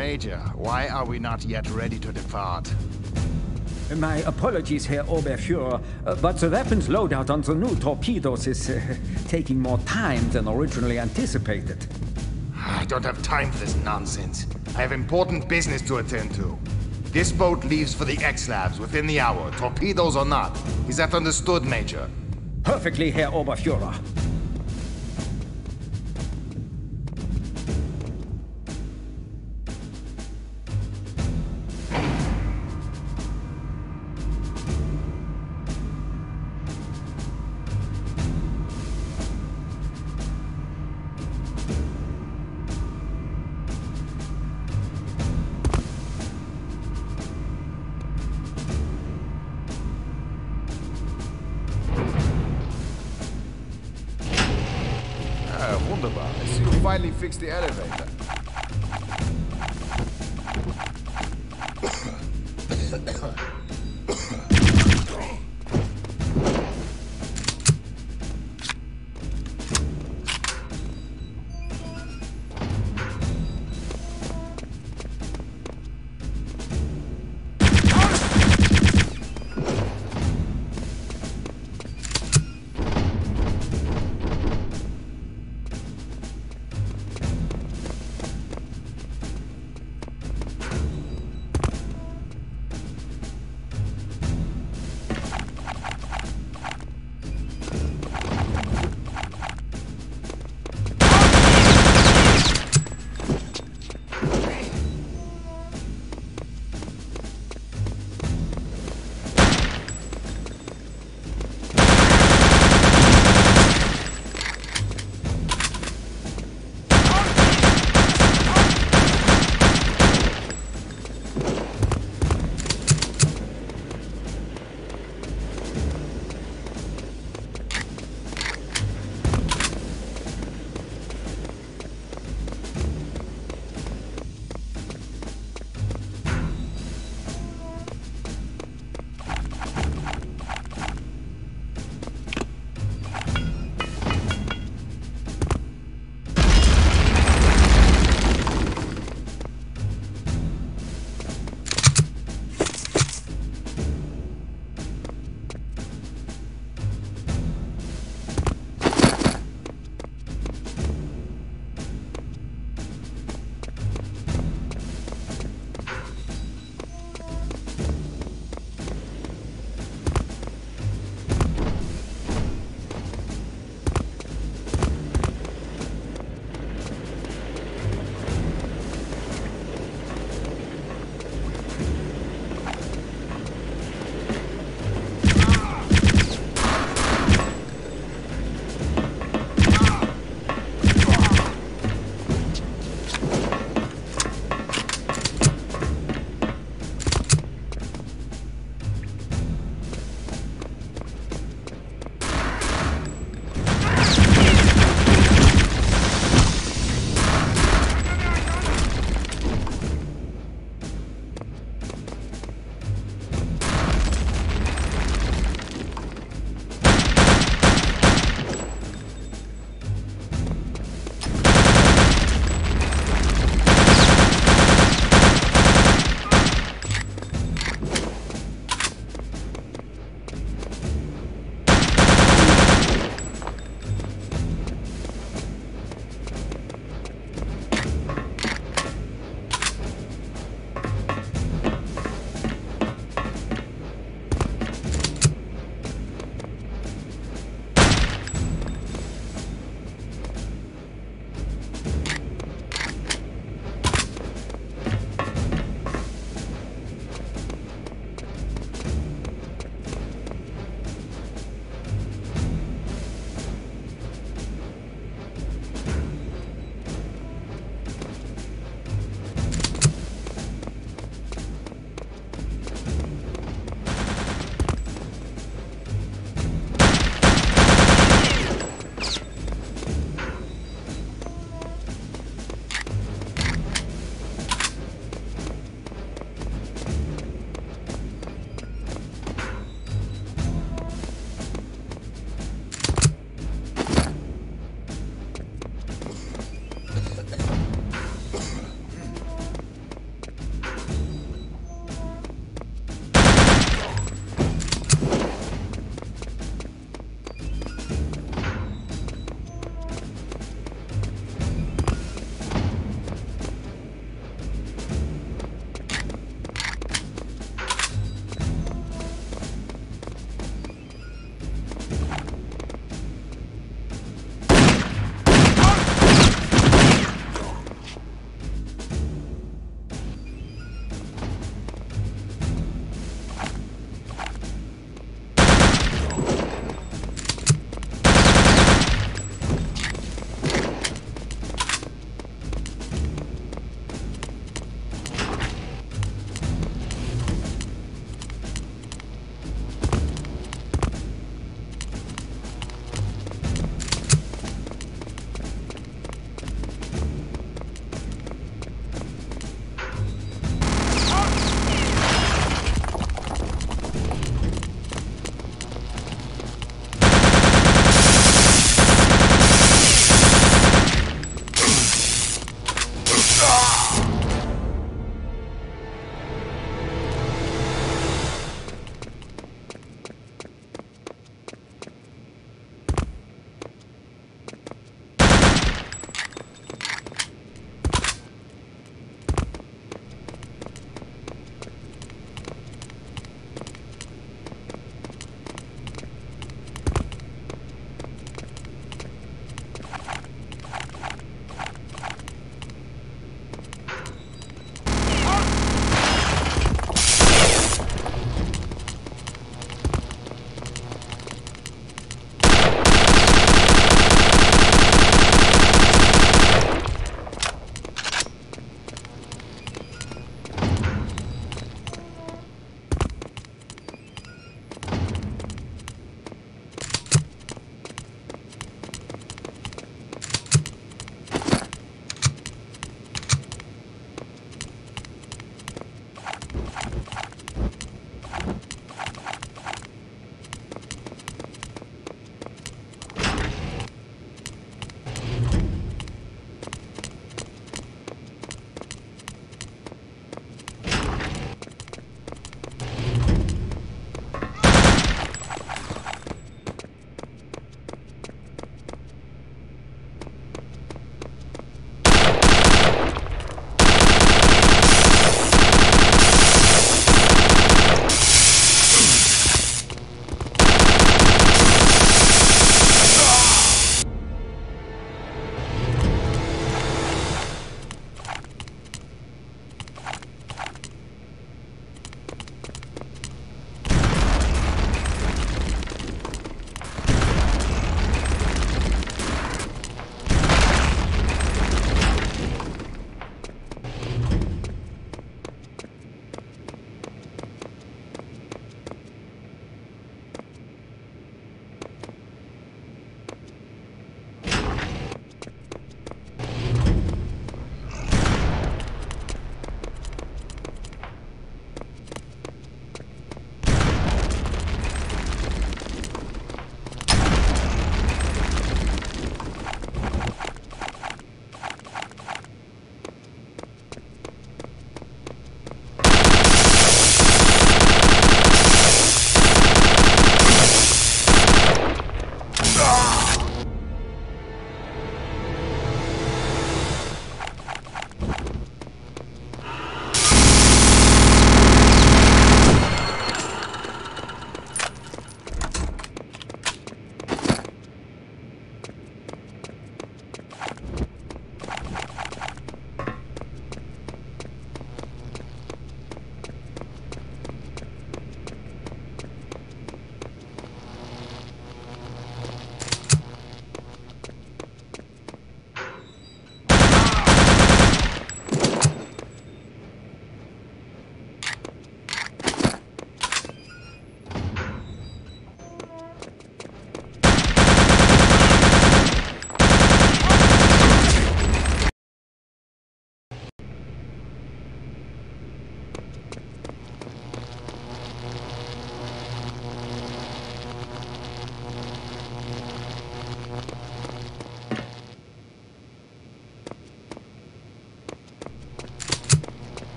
Major, why are we not yet ready to depart? My apologies, Herr Oberfuhrer, uh, but the weapons loadout on the new torpedoes is uh, taking more time than originally anticipated. I don't have time for this nonsense. I have important business to attend to. This boat leaves for the X-Labs within the hour, torpedoes or not. Is that understood, Major? Perfectly, Herr Oberfuhrer. Fixed the elevator.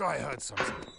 Sure I heard something.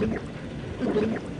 Thank you.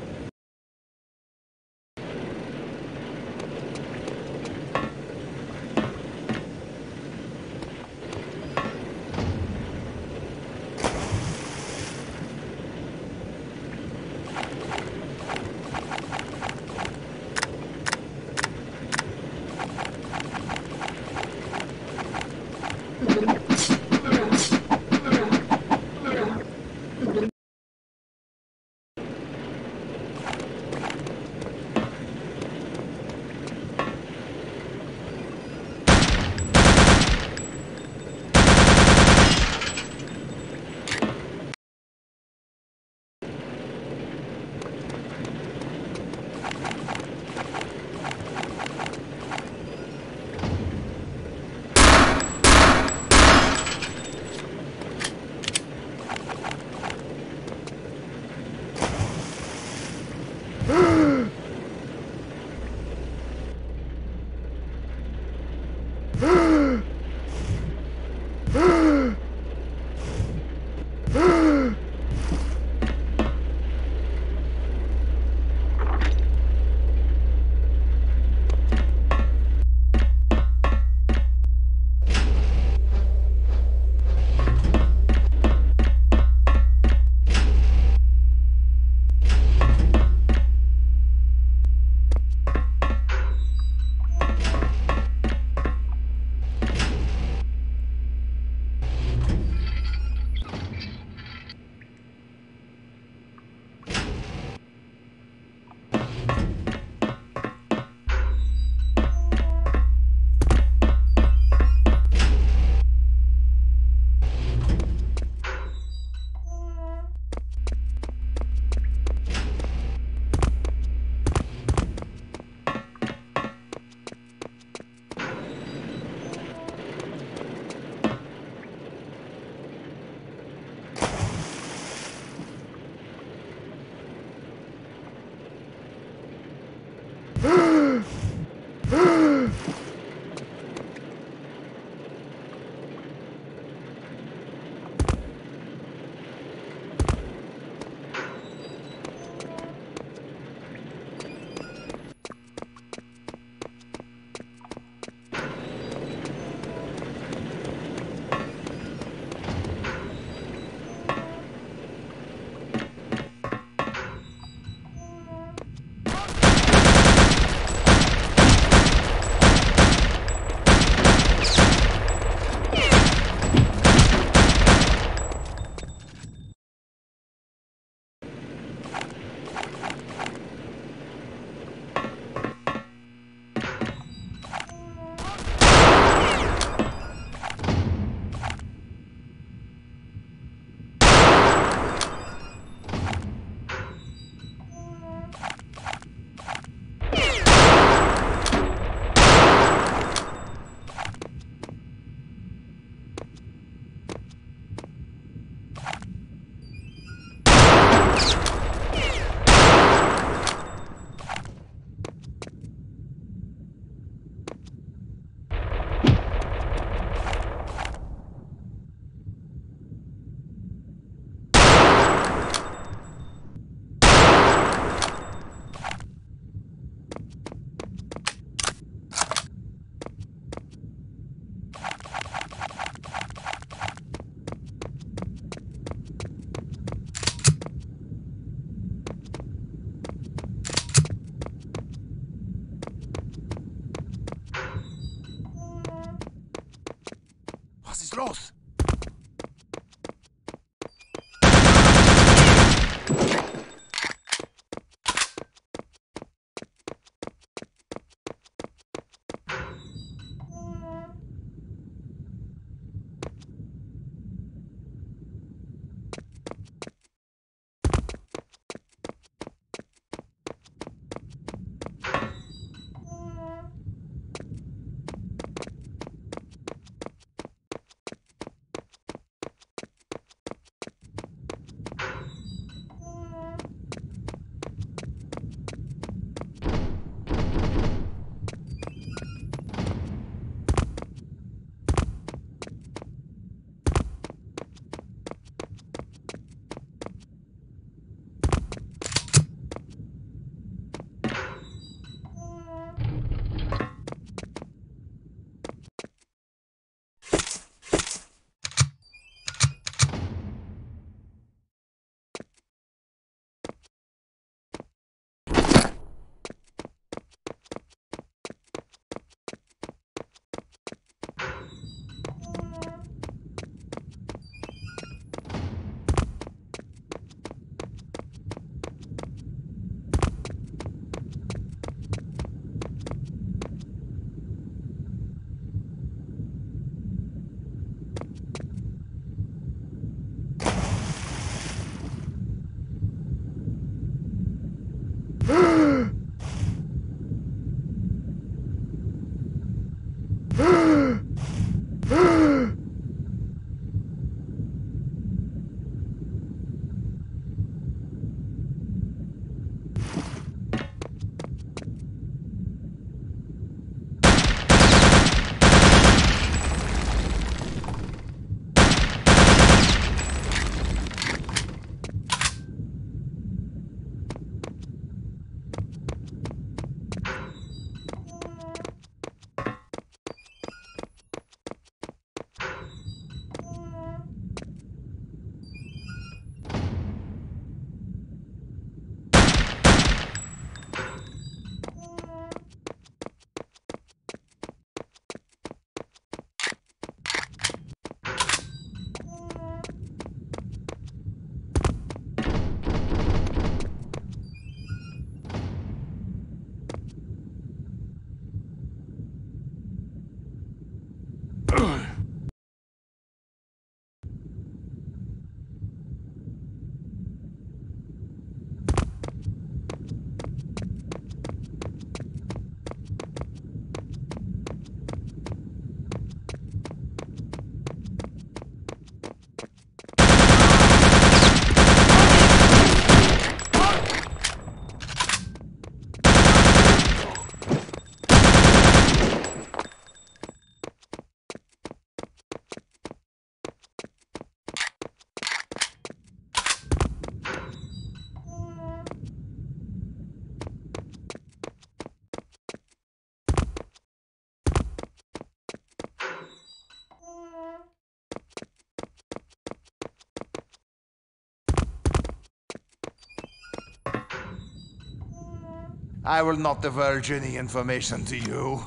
I will not divulge any information to you.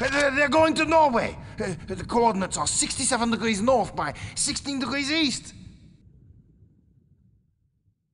Uh, They're going to Norway. Uh, The coordinates are 67 degrees north by 16 degrees east.